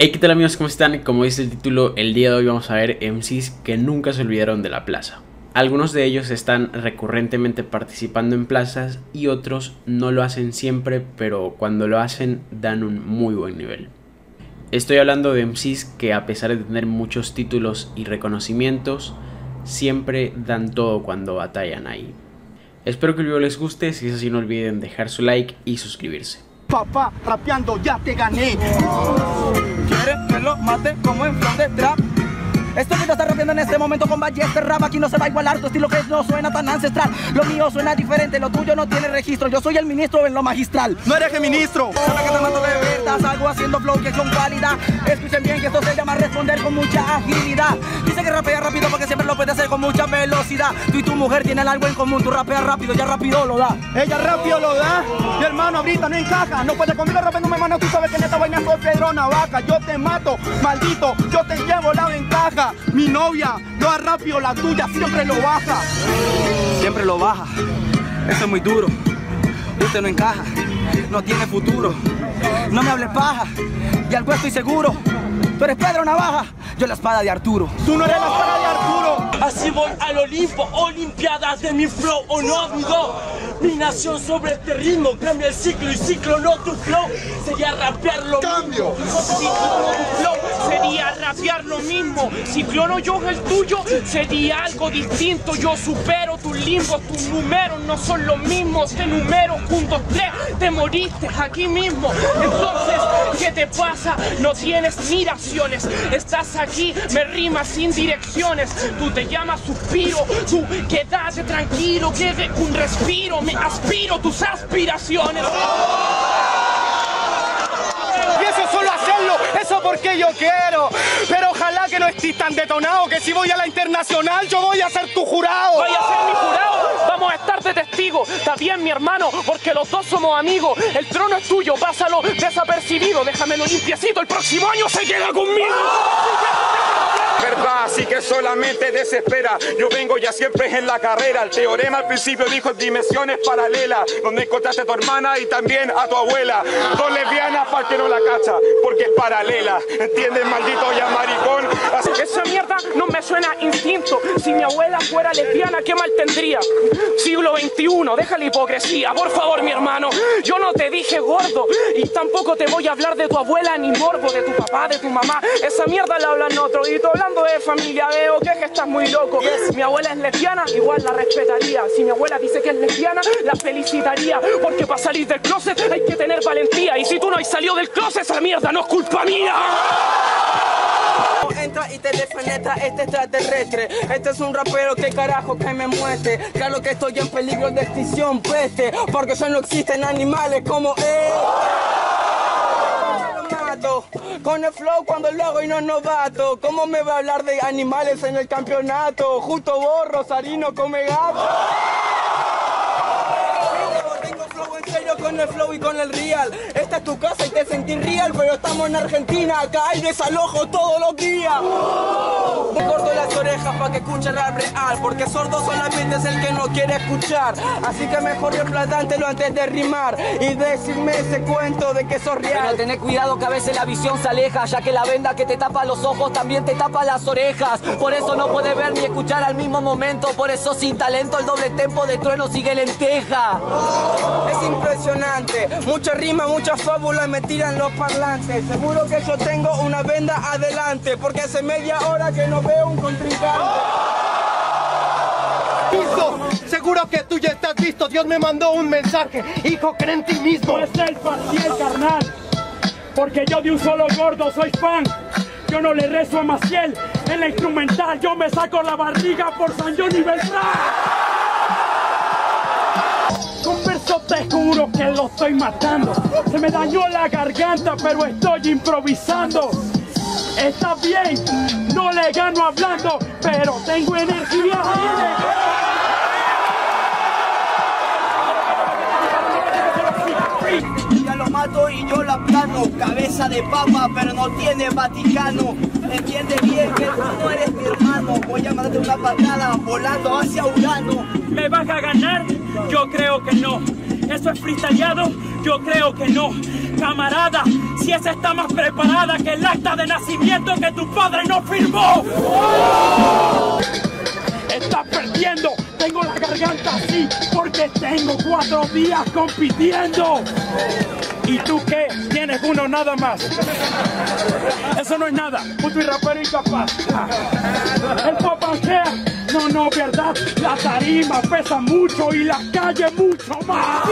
Hey, ¿qué tal amigos? ¿Cómo están? Como dice el título, el día de hoy vamos a ver MCs que nunca se olvidaron de la plaza. Algunos de ellos están recurrentemente participando en plazas y otros no lo hacen siempre, pero cuando lo hacen dan un muy buen nivel. Estoy hablando de MCs que a pesar de tener muchos títulos y reconocimientos, siempre dan todo cuando batallan ahí. Espero que el video les guste, si es así no olviden dejar su like y suscribirse. Papá, rapeando ya te gané. ¿Quieres que lo mate como en flow de trap? Esto que te está rapeando en este momento con Ballester Rap Aquí no se va a igualar, tu estilo que no suena tan ancestral. Lo mío suena diferente, lo tuyo no tiene registro Yo soy el ministro en lo magistral. No eres el ministro. Sabe que te mato de verdad, salgo haciendo flow que son calidad Escuchen bien que esto se llama responder con mucha agilidad Dice que rapea rápido porque siempre lo puede hacer con mucha velocidad Tú y tu mujer tienen algo en común, tú rapeas rápido, ya rápido lo da Ella rápido lo da, mi hermano ahorita no encaja No puedes conmigo rapeando, mi hermano, tú sabes que en esta vaina soy Pedro Navaja Yo te mato, maldito, yo te llevo la ventaja mi novia, lo ha rápido, la tuya siempre lo baja. Siempre lo baja. Eso es muy duro. Usted no encaja, no tiene futuro. No me hables paja, y algo estoy seguro. Tú eres Pedro Navaja, yo la espada de Arturo. Tú no eres la espada de Arturo. Así voy al Olimpo, Olimpiadas de mi flow, o no olvidó. Mi nación sobre este ritmo, cambia el ciclo y ciclo no tu flow. Sería rapear lo Cambio. mismo. Ciclo tu flow, sería rapear lo mismo. Si clono yo el tuyo, sería algo distinto. Yo supero tus limbos, tus números no son los mismos. De números juntos tres, te moriste aquí mismo. Entonces, ¿qué te pasa? No tienes miraciones. Estás aquí, me rimas sin direcciones. Tú te llamas suspiro, tú quédate tranquilo, que de un respiro me aspiro tus aspiraciones. Y eso solo hacerlo, eso porque yo quiero. Pero ojalá que no estés tan detonado que si voy a la internacional yo voy a ser tu jurado. Vaya a ser mi jurado, vamos a estar de testigo. Está bien, mi hermano, porque los dos somos amigos. El trono es tuyo, pásalo desapercibido. Déjamelo limpiecito, el próximo año se queda conmigo. Solamente desespera. Yo vengo ya siempre en la carrera. El teorema al principio dijo dimensiones paralelas, donde encontraste a tu hermana y también a tu abuela. Dos lesbianas para no la cacha, porque es paralela. ¿Entiendes, maldito ya maricón? Esa mierda no me suena instinto. Si mi abuela fuera lesbiana, ¿qué mal tendría? Siglo XXI, deja la hipocresía. Por favor, mi hermano, yo no te dije gordo. Y tampoco te voy a hablar de tu abuela ni morbo, de tu papá, de tu mamá. Esa mierda la hablan otros. Y tú hablando de familia, veo que, que estás muy loco. Mi abuela es lesbiana, igual la respetaría. Si mi abuela dice que es lesbiana, la felicitaría. Porque para salir del closet hay que tener valentía. Y si tú no has salido del closet, esa mierda no es culpa mía. Entra y te defenetra este extraterrestre. Este es un rapero que carajo que me muestre. Claro que estoy en peligro de extinción, peste. Porque ya no existen animales como él. Con el flow cuando lo hago y no es novato. ¿Cómo me va a hablar de animales en el campeonato? Justo vos, Rosarino, come gato. Con el flow y con el real. Esta es tu casa y te sentís real, pero estamos en Argentina. Acá hay desalojo todos los días. Me corto las orejas para que escuche rap real, porque sordo solamente es el que no quiere escuchar. Así que mejor replantántelo antes de rimar y decirme ese cuento de que sos Pero real. tené cuidado que a veces la visión se aleja, ya que la venda que te tapa los ojos también te tapa las orejas. Por eso no puedes ver ni escuchar al mismo momento, por eso sin talento el doble tempo de trueno sigue lenteja. Es impresionante, mucha rima, mucha fábula me tiran los parlantes. Seguro que yo tengo una venda adelante, porque hace media hora que no veo un contrincante. Listo, seguro que tú ya estás listo. Dios me mandó un mensaje. Hijo, cree en ti mismo. No es el faciel, carnal. Porque yo de un solo gordo soy fan. Yo no le rezo a Maciel. En la instrumental yo me saco la barriga por San Johnny Beltrán. Te juro que lo estoy matando. Se me dañó la garganta, pero estoy improvisando. Está bien, no le gano hablando, pero tengo energía. Ya lo mato y yo la plano, cabeza de papa, pero no tiene Vaticano. Entiende bien que tú no eres mi hermano. Voy a mandarte una patada volando hacia Urano. ¿Me vas a ganar? Yo creo que no. ¿Eso es freestyleado? Yo creo que no. camarada, si esa está más preparada que el acta de nacimiento que tu padre no firmó. Estás perdiendo, tengo la garganta así porque tengo cuatro días compitiendo. ¿Y tú qué? Uno nada más. Eso no es nada, puto y rapero incapaz. El papachea, no, no, verdad. La tarima pesa mucho y la calle mucho más.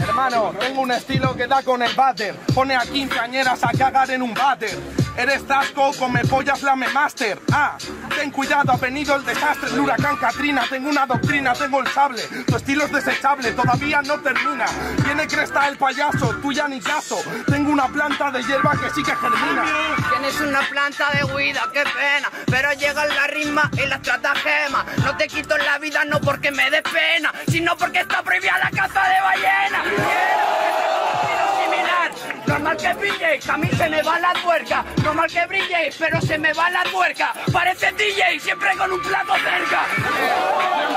Hermano, tengo un estilo que da con el váter. Pone a quinceañeras a cagar en un váter. Eres tasco, come polla flame master. Ah, ten cuidado, ha venido el desastre. El huracán Katrina, tengo una doctrina, tengo el sable. Tu estilo es desechable, todavía no termina. Viene cresta el payaso, tú ya ni caso. Tengo una planta de hierba que sí que germina. Tienes una planta de huida, qué pena. Pero llega la rima y la estratagema. No te quito la vida, no porque me dé pena, sino porque está prohibida la a mí se me va la tuerca. Normal que brilléis, pero se me va la tuerca. Parece DJ, siempre con un plato cerca.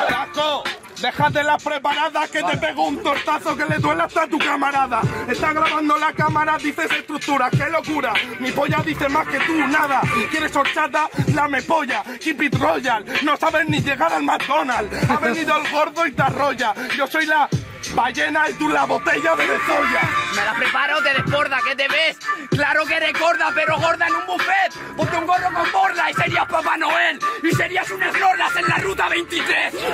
Tasco, déjate las preparadas que te pego un tortazo que le duele hasta a tu camarada. Está grabando la cámara, dices estructura, qué locura. Mi polla dice más que tú, nada. ¿Quieres horchata? Lame polla. Keep it royal. No sabes ni llegar al McDonald's. Ha venido el gordo y te arrolla. Yo soy la ballena y tú la botella de soya. Me la preparo, te desborda, ¿qué te ves? Claro que eres pero gorda en un buffet. Ponte un gorro con borda y serías Papá Noel. Y serías un Snorlax en la ruta 23. Que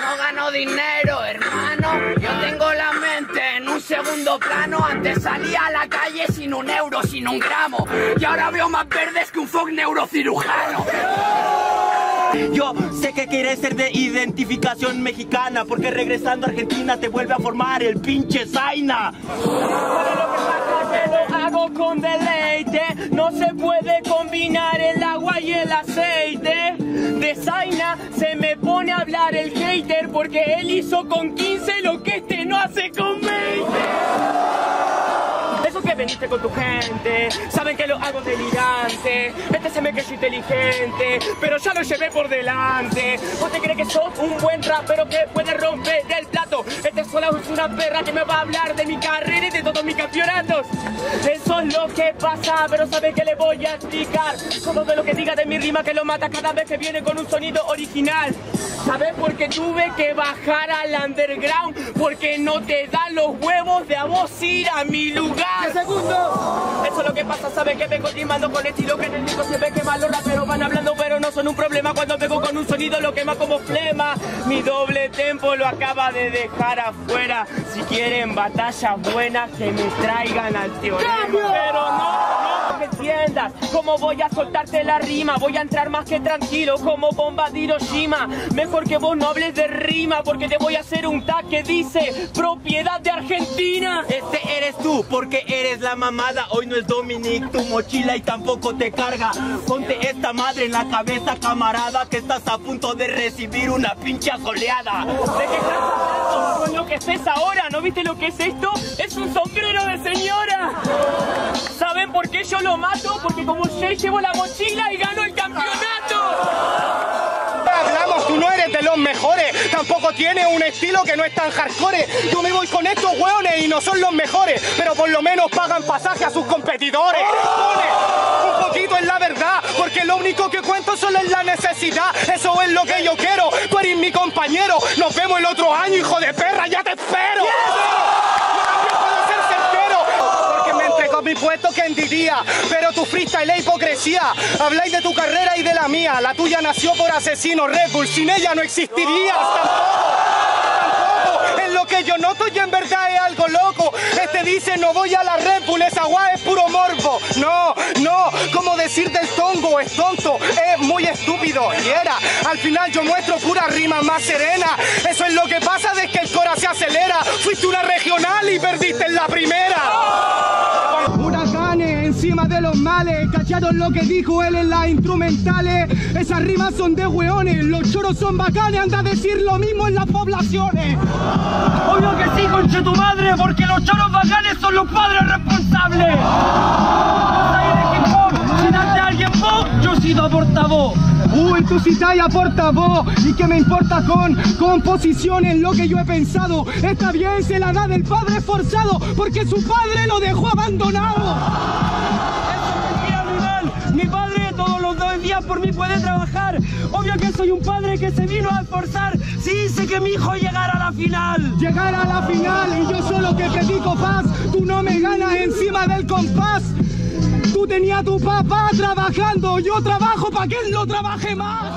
no gano dinero, hermano. Yo tengo la mente en un segundo plano. Antes salía a la calle sin un euro, sin un gramo. Y ahora veo más verdes que un fog neurocirujano. Yo sé que quieres ser de identificación mexicana porque regresando a Argentina te vuelve a formar el pinche Zaina. hago con deleite. No se puede combinar el agua y el aceite. De Zaina se me pone a hablar el hater porque él hizo con 15 lo que este no hace con 20. Con tu gente, saben que lo hago delirante. Este se me que es inteligente, pero ya lo llevé por delante. ¿Vos te crees que sos un buen rapero que puede romper el plato? Este solo es una perra que me va a hablar de mi carrera y de todos mis campeonatos. Eso es lo que pasa, pero saben que le voy a explicar. Todo de lo que diga de mi rima que lo mata cada vez que viene con un sonido original. ¿Sabes por qué tuve que bajar al underground? Porque no te dan los huevos de a vos ir a mi lugar. segundos! Eso es lo que pasa, sabes que vengo rimando con estilo que en el disco se ve que mal los raperos van hablando, pero no son un problema cuando pego con un sonido lo quema como flema. Mi doble tempo lo acaba de dejar afuera. Si quieren batallas buenas, que me traigan al teorema. Pero no, no me entiendas. ¿Cómo voy a soltarte la rima? Voy a entrar más que tranquilo como bomba de Hiroshima. Mejor que vos no hables de rima porque te voy a hacer un tag que dice propiedad de Argentina. Este eres tú porque eres la mamada. Hoy no es Dominic, tu mochila y tampoco te carga. Ponte esta madre en la cabeza, camarada, que estás a punto de recibir una pinche goleada. ¿De qué estás hablando? Con lo que estés ahora, ¿no viste lo que es esto? Es un sombrero de señora. ¿Saben por qué yo lo mato? Porque como Jay llevo la mochila y gano el campeonato. Hablamos, tú no eres de los mejores, tampoco tienes un estilo que no es tan hardcore. Yo me voy con estos hueones y no son los mejores, pero por lo menos pagan pasaje a sus competidores. Pone un poquito en la verdad, porque lo único que cuento solo es la necesidad. Eso es lo que yo quiero. Tú eres mi compañero. Nos vemos el otro año, hijo de perra, ya te espero también puedo ser certero, porque me entregó mi pero tu freestyle es hipocresía. Habláis de tu carrera y de la mía. La tuya nació por asesino Red Bull, sin ella no existirías tampoco. Tampoco. Es lo que yo noto y en verdad es algo loco. Este dice no voy a la Red Bull, esa guay es puro morbo. No, no, como decir del tongo es tonto, es muy estúpido. Y era, al final yo muestro pura rima más serena. Eso es lo que pasa males, ¿cacharon lo que dijo él en las instrumentales? Esas rimas son de hueones, los choros son bacanes, anda a decir lo mismo en las poblaciones. Obvio que sí, conche tu madre, porque los choros bacanes son los padres responsables. Si daste a alguien vos, yo he sido portavoz. Uy, tu cita y portavoz. ¿Y que me importa con composiciones lo que yo he pensado? Está bien, se la da del padre forzado, porque su padre lo dejó abandonado. Por mí puede trabajar. Obvio que soy un padre que se vino a esforzar. Sí, sé que mi hijo llegará a la final. Llegar a la final y yo solo que predico paz. Tú no me ganas encima del compás. Tú tenías a tu papá trabajando, yo trabajo para que él no trabaje más.